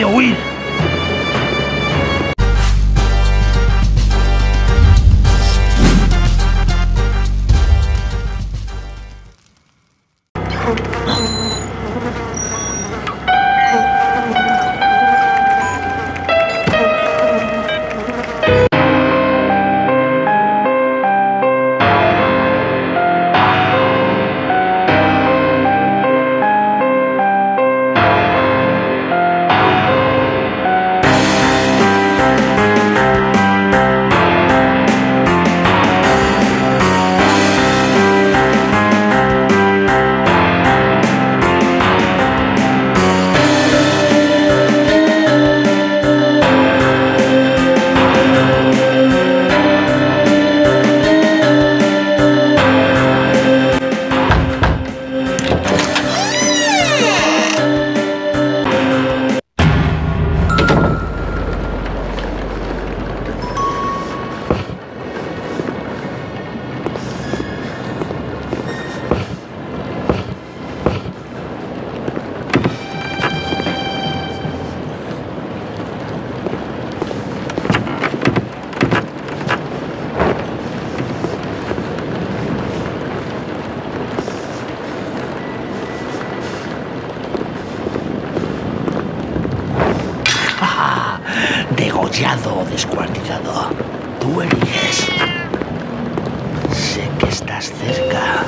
de Degollado o descuartizado. Tú eliges. Sé que estás cerca.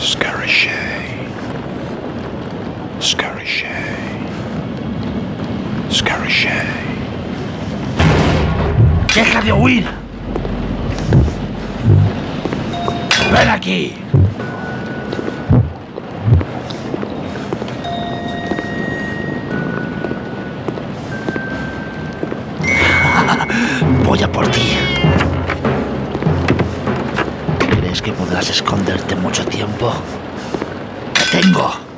Scary Shay. Scary Shay. Scary Shay. ¡Deja de huir! ¡Ven aquí! Voy a por ti. Podrás esconderte mucho tiempo? ¡Te tengo!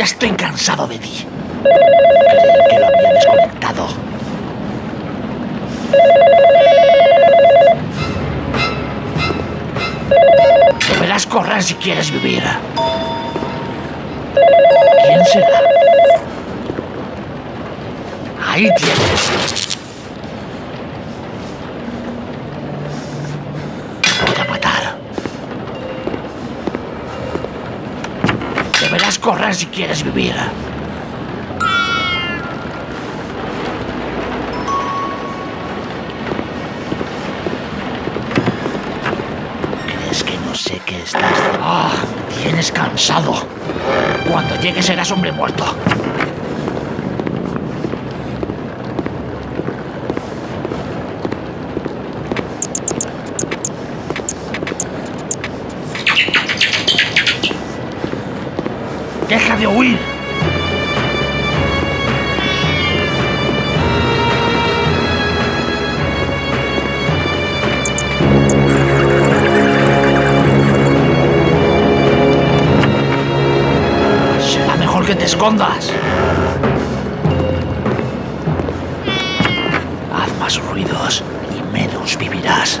Ya estoy cansado de ti. Que lo había desconectado. Deberás correr si quieres vivir. ¿Quién será? Ahí tienes. Correr si quieres vivir. ¿Crees que no sé que estás... Ah, tienes cansado. Cuando llegue serás hombre muerto. ¡Deja de huir! Será mejor que te escondas. Haz más ruidos y menos vivirás.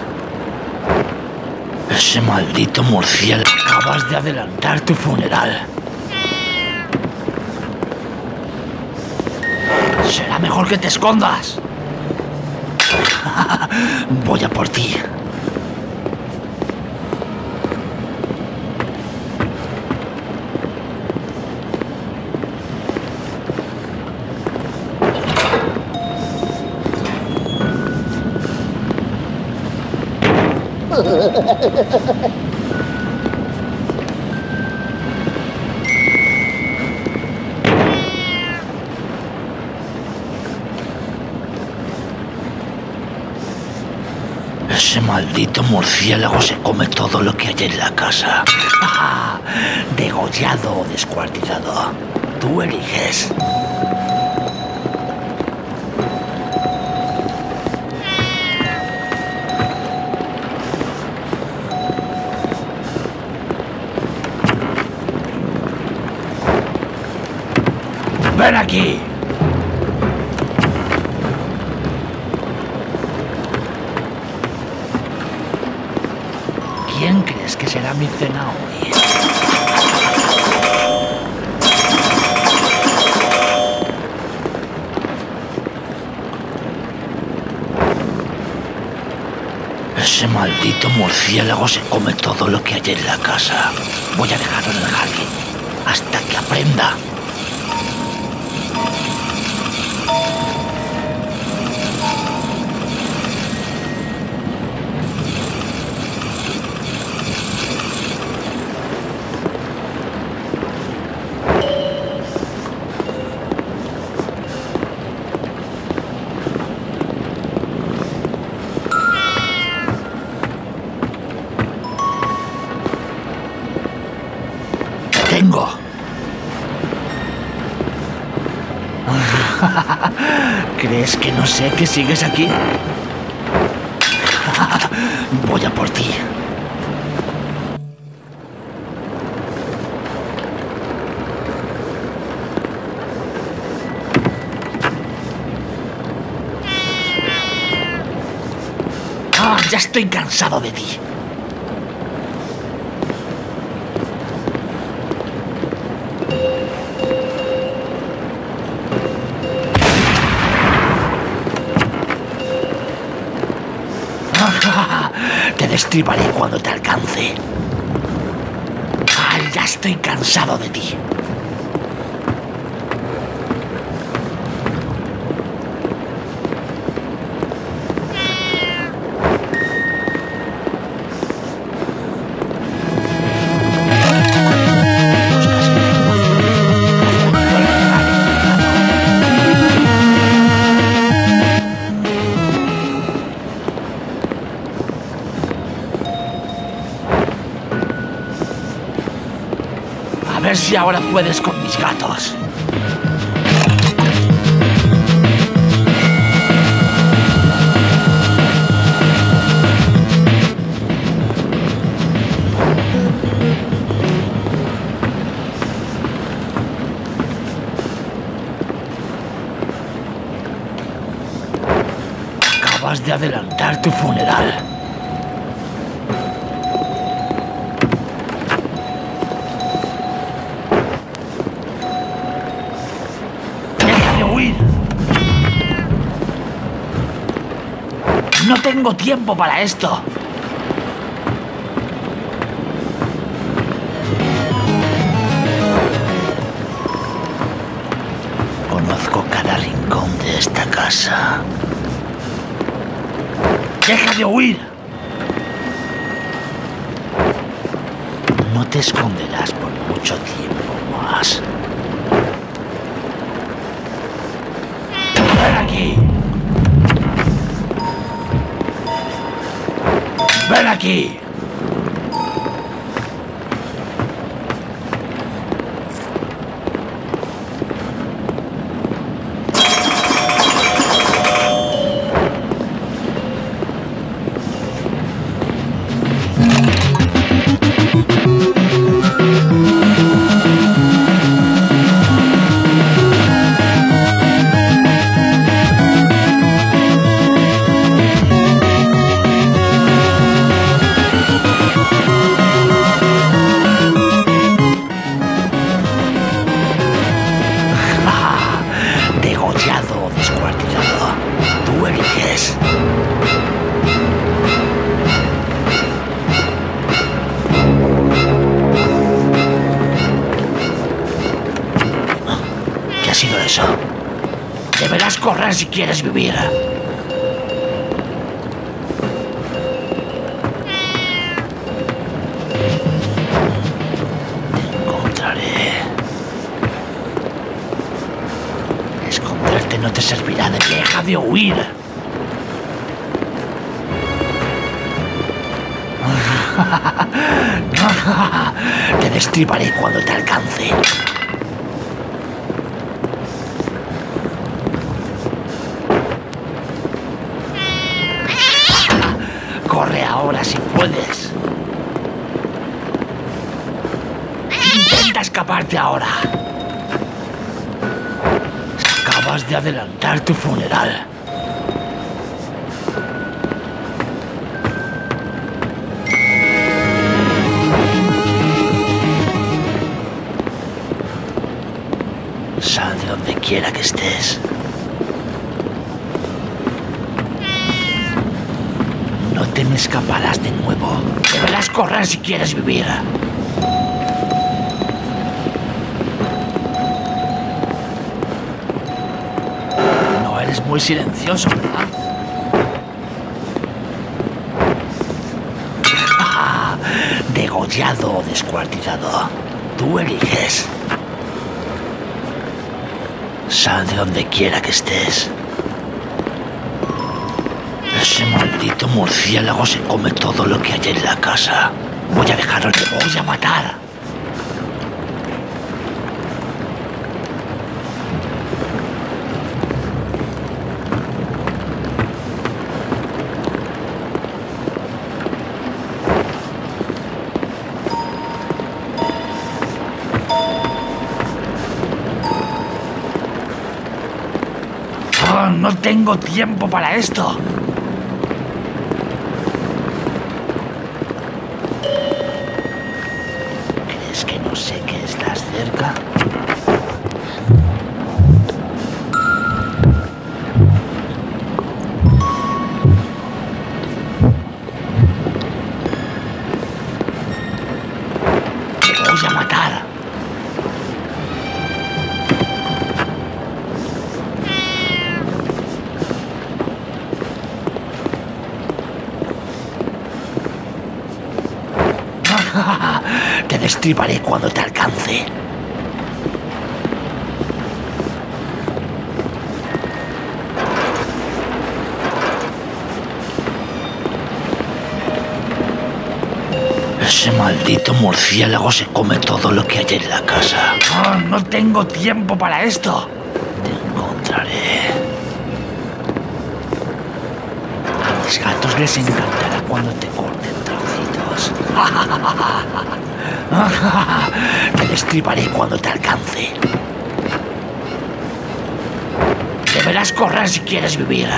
Ese maldito murciélago. Acabas de adelantar tu funeral. Será mejor que te escondas. Voy a por ti. Ese maldito murciélago se come todo lo que hay en la casa. Degollado o descuartizado. Tú eliges. ¿Quién crees que será mi cena hoy? Ese maldito murciélago se come todo lo que hay en la casa. Voy a dejarlo en el hasta que aprenda. ¿Crees que no sé que sigues aquí? Voy a por ti. Ah, ya estoy cansado de ti. Destriparé cuando te alcance. Ay, ya estoy cansado de ti. Si ahora puedes con mis gatos. Acabas de adelantar tu funeral. Tengo tiempo para esto. Conozco cada rincón de esta casa. ¡Deja de huir! No te esconderás por mucho tiempo más. ¡Ven correr si quieres vivir. Encontraré. Esconderte no te servirá de deja de huir. Te destriparé cuando te alcance. Puedes. Intenta escaparte ahora. Acabas de adelantar tu funeral. Sal de donde quiera que estés. Escaparás de nuevo. Deberás correr si quieres vivir. No eres muy silencioso, ¿verdad? Degollado o descuartizado. Tú eliges. Sal de donde quiera que estés. Ese maldito murciélago se come todo lo que hay en la casa. Voy a dejarlo, te voy a matar. Oh, no tengo tiempo para esto. Destriparé cuando te alcance. Ese maldito murciélago se come todo lo que hay en la casa. Oh, no tengo tiempo para esto. Te encontraré. A mis gatos les encantará cuando te corten trocitos. Te destriparé cuando te alcance. Deberás correr si quieres vivir.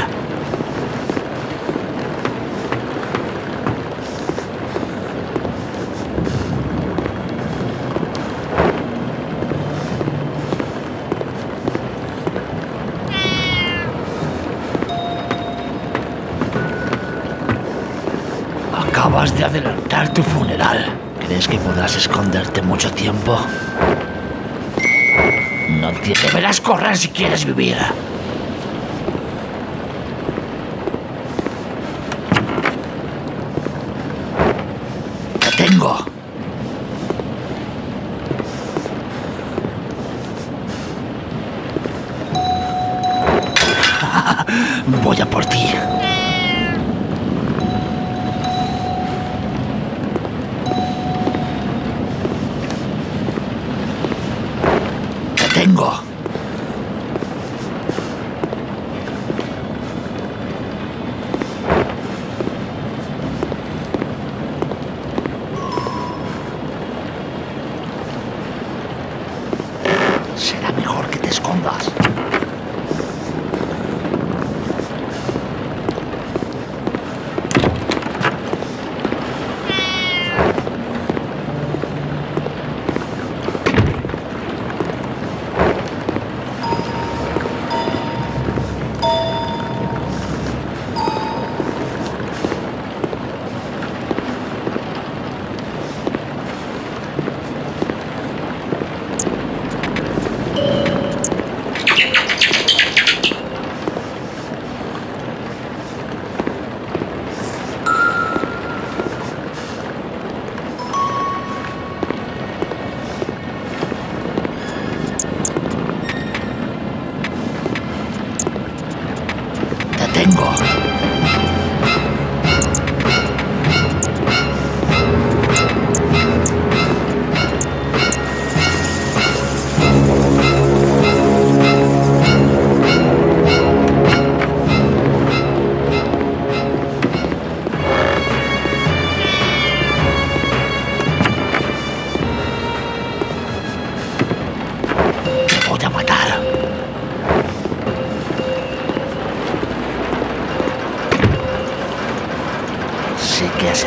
Acabas de adelantar tu funeral. ¿Crees que podrás esconderte mucho tiempo? No te deberás correr si quieres vivir. Tengo.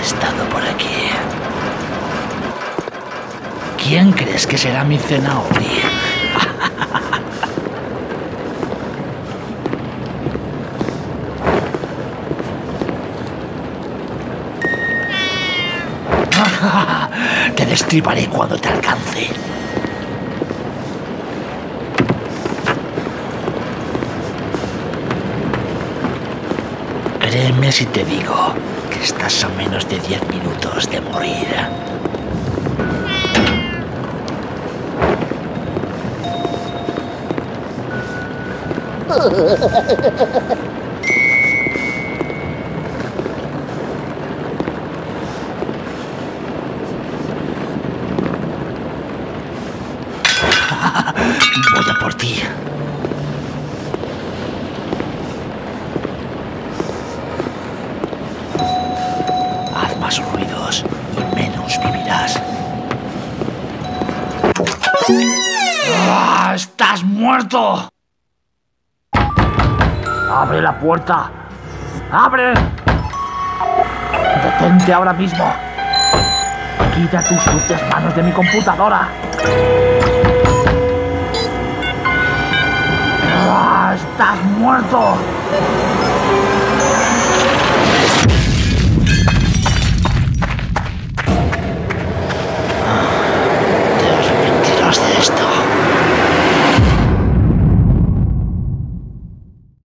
Estado por aquí. ¿Quién crees que será mi cena hoy? Te destriparé cuando te alcance. Créeme si te digo estás a menos de 10 minutos de morir. estás muerto. Abre la puerta. ¡Abre! Detente ahora mismo. Quita tus sucias manos de mi computadora. ¡Ah! ¡Estás muerto! Te arrepentirás de esto.